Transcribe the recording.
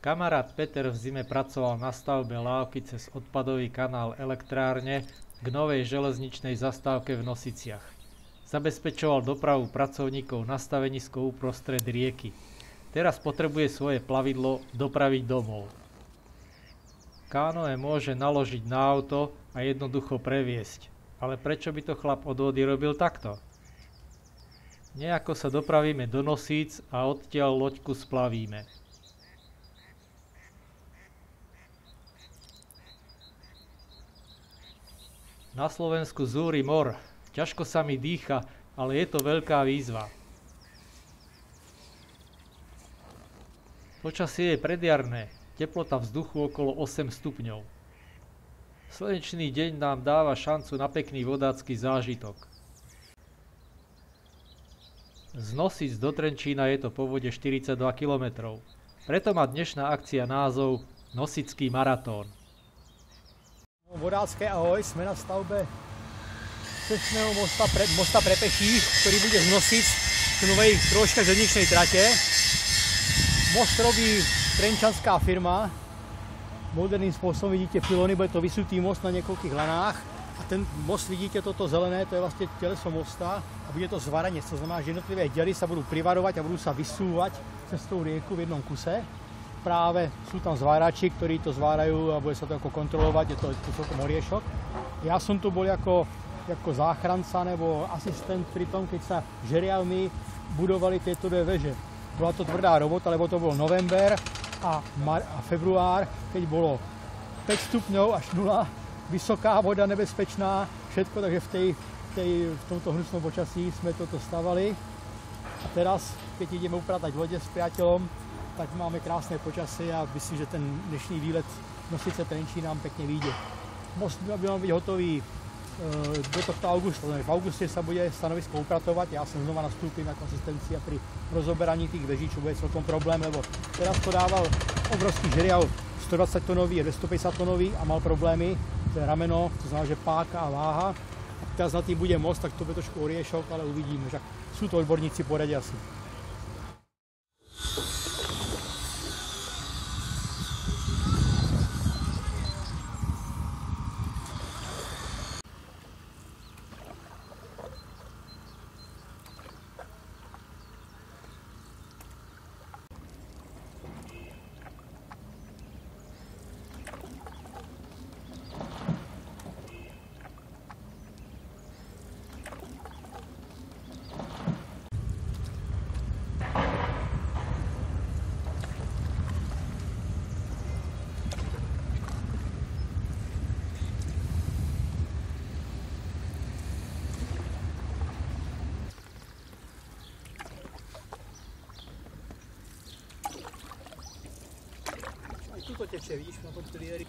Kamarát Peter v zime pracoval na stavbe lávky cez odpadový kanál elektrárne k novej železničnej zastávke v Nosiciach. Zabezpečoval dopravu pracovníkov na stavenisko uprostred rieky. Teraz potrebuje svoje plavidlo dopraviť domov. Kánoe môže naložiť na auto a jednoducho previesť. Ale prečo by to chlap od vody robil takto? Nejako sa dopravíme do Nosíc a odtiaľ loďku splavíme. Na Slovensku zúri mor. Ťažko sa mi dýcha, ale je to veľká výzva. Počasie je predjarné, teplota vzduchu okolo 8 stupňov. Slnečný deň nám dáva šancu na pekný vodácky zážitok. Z Nosic do Trenčína je to po vode 42 km. Preto má dnešná akcia názov Nosický maratón. Vodácké ahoj, jsme na stavbe cestného mosta pre, mosta pre peších, ktorý bude znosiť z novej troška železničnej trate. Most robí trenčanská firma. Moderným spôsobom vidíte pilony, bude to vysutý most na niekoľkých lanách. A ten most vidíte, toto zelené, to je vlastne teleso mosta a bude to zvaranie, to znamená, že jednotlivé diely sa budú privarovať a budú sa vysúvať cez tú rieku v jednom kuse práve sú tam zvárači, ktorí to zvárajú a bude sa to ako kontrolovať, je to, to celkom oriešok. Ja som tu bol ako, ako záchranca nebo asistent pri tom, keď sa žeriavmi budovali tieto dve veže. Bola to tvrdá robota, lebo to bol november a, mar- a február, keď bolo 5 stupňov až 0, vysoká voda, nebezpečná, všetko, takže v, tej, tej, v tomto hnusnom počasí sme toto stavali. A teraz, keď ideme upratať lode s priateľom, tak máme krásne počasie a myslím, že ten dnešný výlet Nosice Trenčí nám pekne vyjde. Most by mal byť hotový e, do tohto augusta. V auguste sa bude stanovisko upratovať, ja som znova nastúpim ako asistencia pri rozoberaní tých veží, čo bude celkom problém, lebo teraz podával obrovský žeriav 120 tonový a 250 tonový a mal problémy, to rameno, to znamená, že páka a váha. A teraz na tým bude most, tak to bude trošku oriešok, ale uvidíme, že sú to odborníci poradia asi. Tu to teče, vidíš, na tom pilieri.